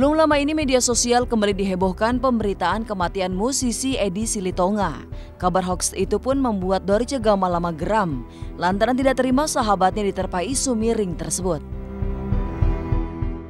Belum lama ini media sosial kembali dihebohkan pemberitaan kematian musisi Edi Silitonga. Kabar hoax itu pun membuat Dorce Gamalama geram lantaran tidak terima sahabatnya diterpa isu miring tersebut.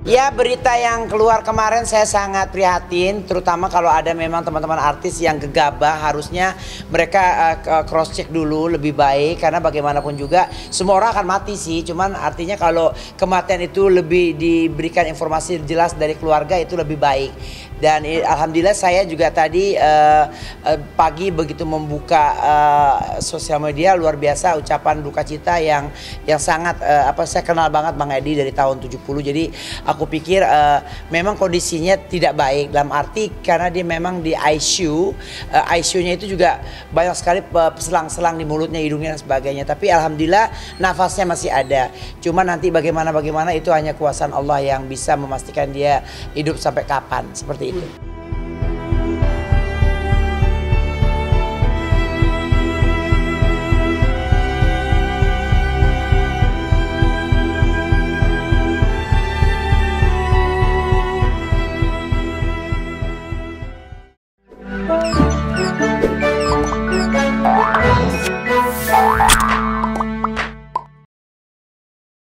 Ya berita yang keluar kemarin saya sangat prihatin terutama kalau ada memang teman-teman artis yang gegabah harusnya mereka uh, cross check dulu lebih baik karena bagaimanapun juga semua orang akan mati sih. Cuman artinya kalau kematian itu lebih diberikan informasi jelas dari keluarga itu lebih baik. Dan alhamdulillah saya juga tadi uh, uh, pagi begitu membuka uh, sosial media luar biasa ucapan duka cita yang yang sangat uh, apa saya kenal banget Bang Edi dari tahun 70 jadi aku pikir uh, memang kondisinya tidak baik. Dalam arti karena dia memang di ICU uh, ICU-nya itu juga banyak sekali selang-selang di mulutnya hidungnya dan sebagainya. Tapi alhamdulillah nafasnya masih ada. Cuma nanti bagaimana bagaimana itu hanya kuasaan Allah yang bisa memastikan dia hidup sampai kapan. Seperti itu.